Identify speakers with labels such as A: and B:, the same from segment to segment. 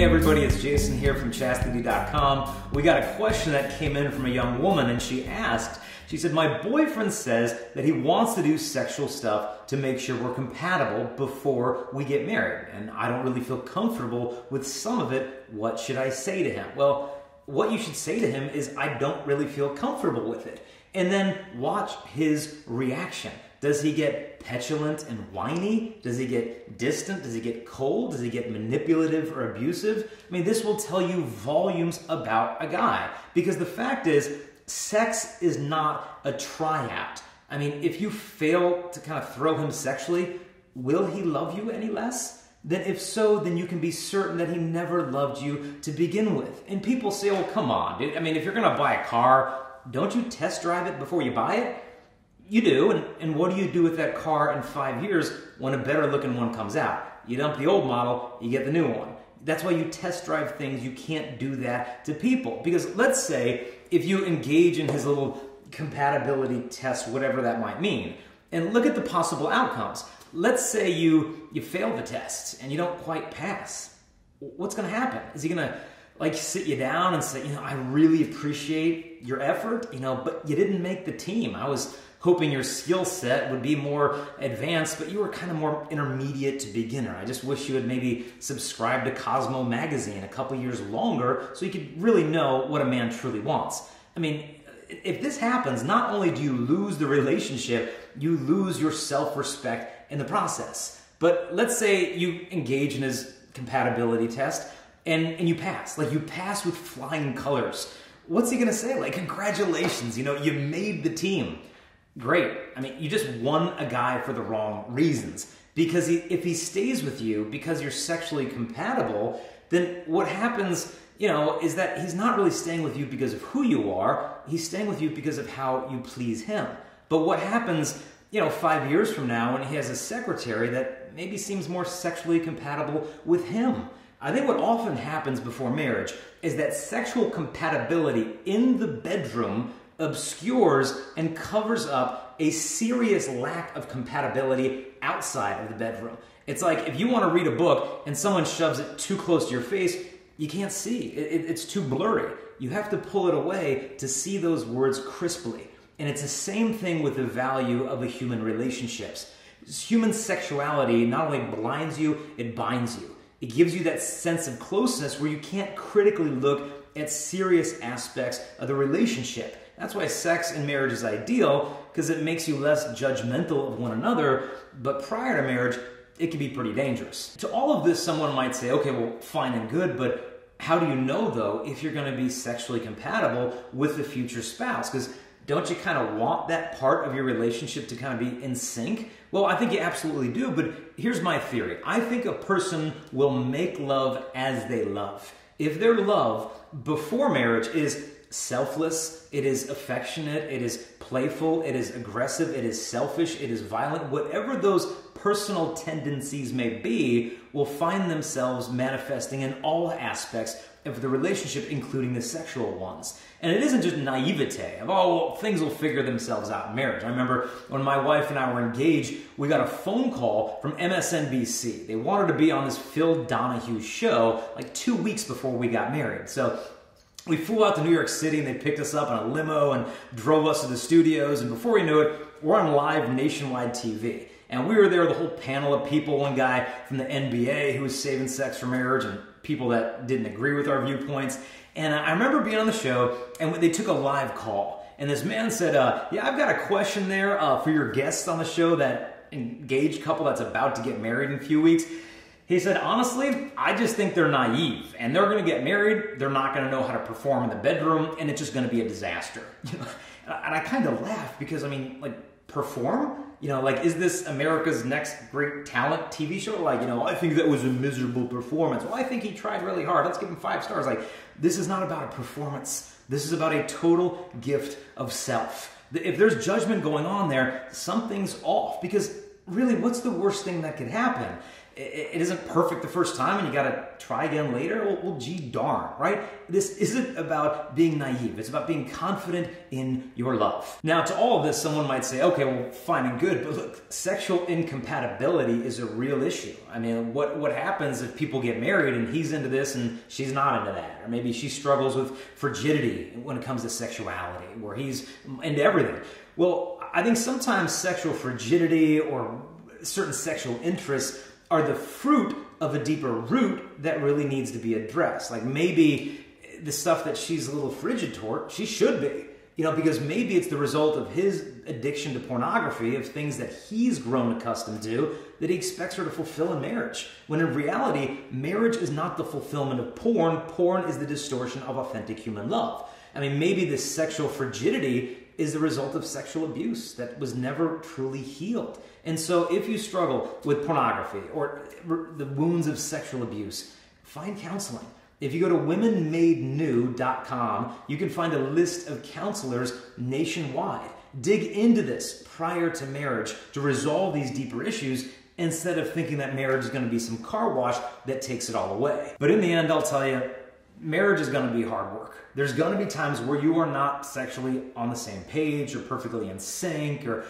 A: Hey everybody, it's Jason here from chastity.com. We got a question that came in from a young woman and she asked, she said, My boyfriend says that he wants to do sexual stuff to make sure we're compatible before we get married. And I don't really feel comfortable with some of it. What should I say to him? Well, what you should say to him is, I don't really feel comfortable with it. And then watch his reaction. Does he get petulant and whiny? Does he get distant? Does he get cold? Does he get manipulative or abusive? I mean, this will tell you volumes about a guy. Because the fact is, sex is not a tryout. I mean, if you fail to kind of throw him sexually, will he love you any less? Then, if so, then you can be certain that he never loved you to begin with. And people say, well, come on, dude. I mean, if you're going to buy a car, don't you test drive it before you buy it? You do, and, and what do you do with that car in five years when a better looking one comes out? You dump the old model, you get the new one. That's why you test drive things. You can't do that to people. Because let's say if you engage in his little compatibility test, whatever that might mean, and look at the possible outcomes. Let's say you, you fail the test and you don't quite pass. What's to happen? Is he to like sit you down and say, you know, I really appreciate your effort, you know, but you didn't make the team. I was hoping your skill set would be more advanced, but you were kind of more intermediate to beginner. I just wish you had maybe subscribed to Cosmo magazine a couple years longer so you could really know what a man truly wants. I mean, if this happens, not only do you lose the relationship, you lose your self-respect in the process. But let's say you engage in his compatibility test and, and you pass. Like you pass with flying colors. What's he gonna say? Like, congratulations, you know, you made the team great. I mean, you just won a guy for the wrong reasons. Because he, if he stays with you because you're sexually compatible, then what happens, you know, is that he's not really staying with you because of who you are. He's staying with you because of how you please him. But what happens, you know, five years from now when he has a secretary that maybe seems more sexually compatible with him? I think what often happens before marriage is that sexual compatibility in the bedroom obscures and covers up a serious lack of compatibility outside of the bedroom. It's like if you want to read a book and someone shoves it too close to your face, you can't see. It, it, it's too blurry. You have to pull it away to see those words crisply. And it's the same thing with the value of the human relationships. Human sexuality not only blinds you, it binds you. It gives you that sense of closeness where you can't critically look at serious aspects of the relationship. That's why sex in marriage is ideal because it makes you less judgmental of one another. But prior to marriage, it can be pretty dangerous. To all of this, someone might say, okay, well, fine and good, but how do you know though if you're going to be sexually compatible with the future spouse? Because don't you kind of want that part of your relationship to kind of be in sync? Well, I think you absolutely do, but here's my theory. I think a person will make love as they love. If their love before marriage is selfless, it is affectionate, it is playful, it is aggressive, it is selfish, it is violent, whatever those personal tendencies may be, will find themselves manifesting in all aspects of the relationship, including the sexual ones. And it isn't just naivete of, oh, well, things will figure themselves out in marriage. I remember when my wife and I were engaged, we got a phone call from MSNBC. They wanted to be on this Phil Donahue show like two weeks before we got married. So we flew out to New York City and they picked us up in a limo and drove us to the studios. And before we knew it, we're on live nationwide TV. And we were there with a whole panel of people, one guy from the NBA who was saving sex for marriage and people that didn't agree with our viewpoints. And I remember being on the show and they took a live call. And this man said, uh, yeah, I've got a question there uh, for your guests on the show, that engaged couple that's about to get married in a few weeks. He said, honestly, I just think they're naive and they're going to get married. They're not going to know how to perform in the bedroom and it's just going to be a disaster. and I kind of laughed because, I mean, like, perform? You know, like, is this America's Next Great Talent TV show? Like, you know, I think that was a miserable performance. Well, I think he tried really hard. Let's give him five stars. Like, this is not about a performance. This is about a total gift of self. If there's judgment going on there, something's off because really, what's the worst thing that could happen? It isn't perfect the first time and you got to try again later. Well, well, gee darn, right? This isn't about being naive. It's about being confident in your love. Now, to all of this, someone might say, okay, well, fine and good, but look, sexual incompatibility is a real issue. I mean, what, what happens if people get married and he's into this and she's not into that? Or maybe she struggles with frigidity when it comes to sexuality, where he's into everything. Well, I think sometimes sexual frigidity or certain sexual interests are the fruit of a deeper root that really needs to be addressed. Like maybe the stuff that she's a little frigid toward, she should be. You know, because maybe it's the result of his addiction to pornography, of things that he's grown accustomed to, that he expects her to fulfill in marriage. When in reality, marriage is not the fulfillment of porn, porn is the distortion of authentic human love. I mean, maybe this sexual frigidity is the result of sexual abuse that was never truly healed. And so, if you struggle with pornography or the wounds of sexual abuse, find counseling. If you go to womenmadenew.com, you can find a list of counselors nationwide. Dig into this prior to marriage to resolve these deeper issues instead of thinking that marriage is going to be some car wash that takes it all away. But in the end, I'll tell you, marriage is going to be hard work. There's going to be times where you are not sexually on the same page or perfectly in sync or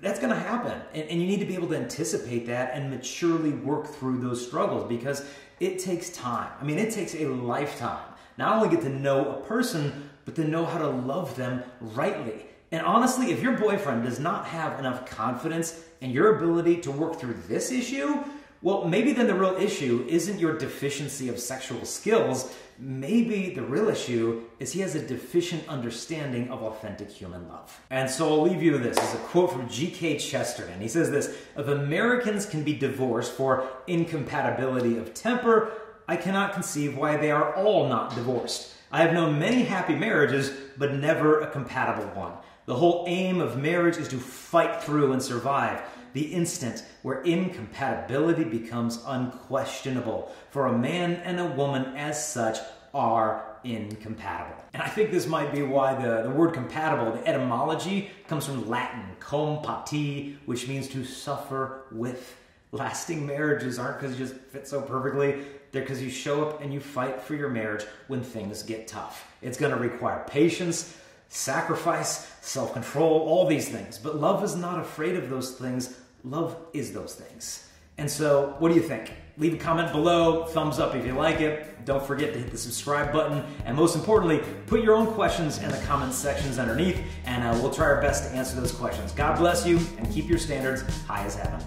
A: that's going to happen. And, and, you need to be able to anticipate that and maturely work through those struggles because it takes time. I mean, it takes a lifetime. Not only get to know a person, but to know how to love them rightly. And honestly, if your boyfriend does not have enough confidence in your ability to work through this issue, well, maybe then the real issue isn't your deficiency of sexual skills. Maybe the real issue is he has a deficient understanding of authentic human love. And so I'll leave you with this. It's a quote from G.K. Chesterton. He says this If Americans can be divorced for incompatibility of temper, I cannot conceive why they are all not divorced. I have known many happy marriages, but never a compatible one. The whole aim of marriage is to fight through and survive the instant where incompatibility becomes unquestionable. For a man and a woman, as such, are incompatible. And I think this might be why the, the word compatible, the etymology, comes from Latin, cum pati, which means to suffer with. Lasting marriages aren't because you just fit so perfectly. They're because you show up and you fight for your marriage when things get tough. It's going to require patience, sacrifice, self control, all these things. But love is not afraid of those things. Love is those things. And so, what do you think? Leave a comment below, thumbs up if you like it. Don't forget to hit the subscribe button. And most importantly, put your own questions in the comment sections underneath, and uh, we'll try our best to answer those questions. God bless you, and keep your standards high as heaven.